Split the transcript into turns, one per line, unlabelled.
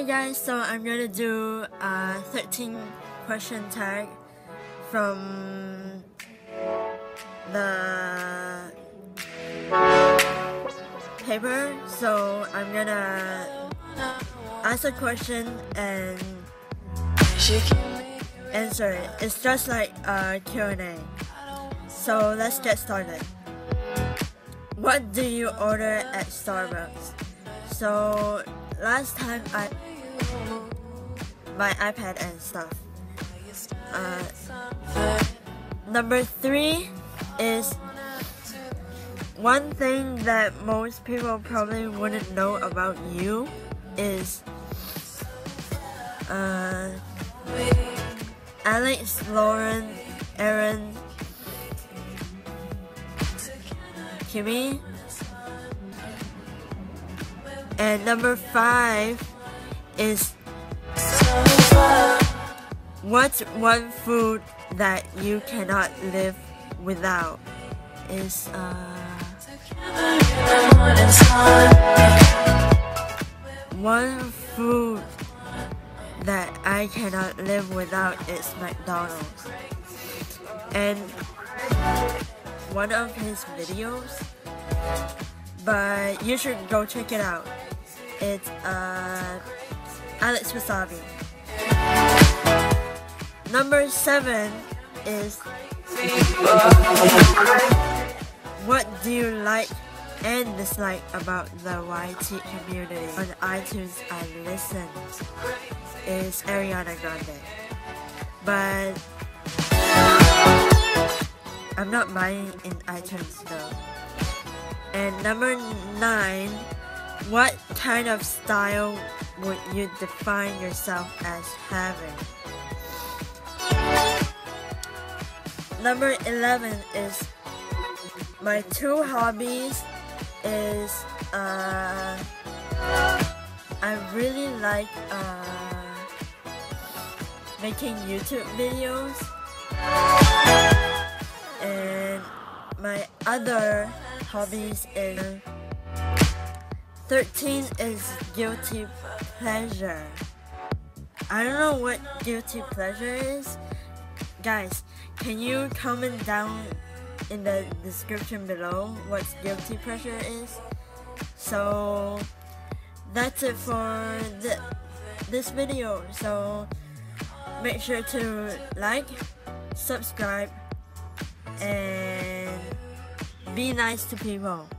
Hey guys, so I'm gonna do a 13 question tag from the paper. So I'm gonna ask a question and answer it. It's just like a Q&A. So let's get started. What do you order at Starbucks? So last time I my iPad and stuff. Uh, number three is one thing that most people probably wouldn't know about you is uh, Alex, Lauren, Aaron, Kimmy. And number five is what's one food that you cannot live without? Is uh, one food that I cannot live without is McDonald's. And one of his videos, but you should go check it out. It's uh, Alex Wasabi. Number seven is what do you like and dislike about the YT community on iTunes I listen is Ariana Grande. But I'm not buying in iTunes though. And number nine, what kind of style would you define yourself as having? Number 11 is my two hobbies is uh, I really like uh, making YouTube videos and my other hobbies is 13 is guilty pleasure. I don't know what guilty pleasure is. Guys, can you comment down in the description below what guilty pleasure is? So that's it for th this video. So make sure to like, subscribe, and be nice to people.